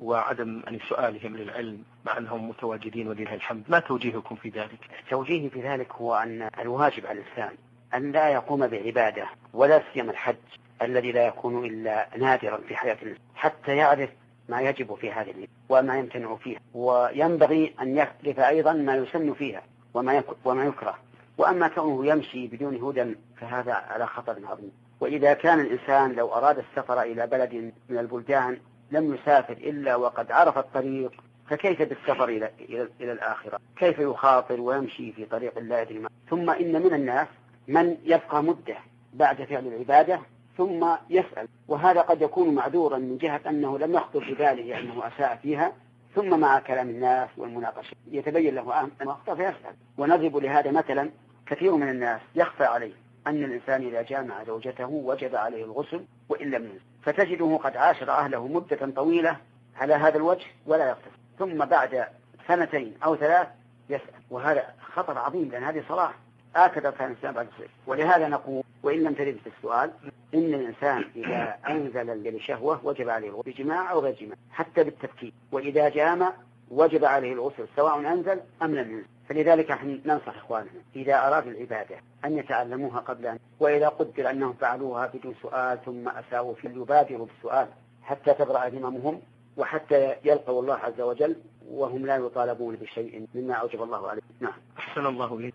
وعدم أن سؤالهم للعلم مع أنهم متواجدين ولله الحمد. ما توجيهكم في ذلك؟ توجيهي في ذلك هو أن الواجب على الإنسان أن لا يقوم بعبادة ولا سيما الحج الذي لا يكون إلا نادرا في حياته حتى يعرف ما يجب في هذه وما يمتنع فيها. وينبغي أن يعرف أيضا ما يسن فيها وما وما يكره. وأما كونه يمشي بدون هدى فهذا على خطر عظيم. وإذا كان الإنسان لو أراد السفر إلى بلد من البلدان لم يسافر إلا وقد عرف الطريق فكيف بالسفر إلى, إلى, إلى الآخرة؟ كيف يخاطر ويمشي في طريق لا يدري ثم إن من الناس من يبقى مدة بعد فعل العبادة ثم يسأل. وهذا قد يكون معذورا من جهة أنه لم يخطر بباله أنه أساء فيها ثم مع كلام الناس والمناقشة يتبين له أنه أخطأ فيسأل. ونضرب لهذا مثلا كثير من الناس يخفى عليه. أن الإنسان إذا جامع زوجته وجب عليه الغسل وإن لم ينزل. فتجده قد عاشر أهله مدة طويلة على هذا الوجه ولا يغتسل. ثم بعد سنتين أو ثلاث يسأل. وهذا خطر عظيم لأن هذه صلاة. كان الإنسان بعد الصيف ولهذا نقول وإن لم ترد في السؤال إن الإنسان إذا أنزل لشهوة وجب عليه الغسل بجماع أو غير جماع حتى بالتفكير. وإذا جامع وجب عليه الغسل سواء أنزل أم لم ينزل. فلذلك ننصح إخواننا إذا أرادوا العبادة أن يتعلموها قبل أن وإذا قدر أنهم فعلوها بدون سؤال ثم أساءوا فليبادروا بالسؤال حتى تبرأ ذممهم وحتى يلقوا الله عز وجل وهم لا يطالبون بشيء مما أوجب الله عليه نعم. أحسن الله إليك.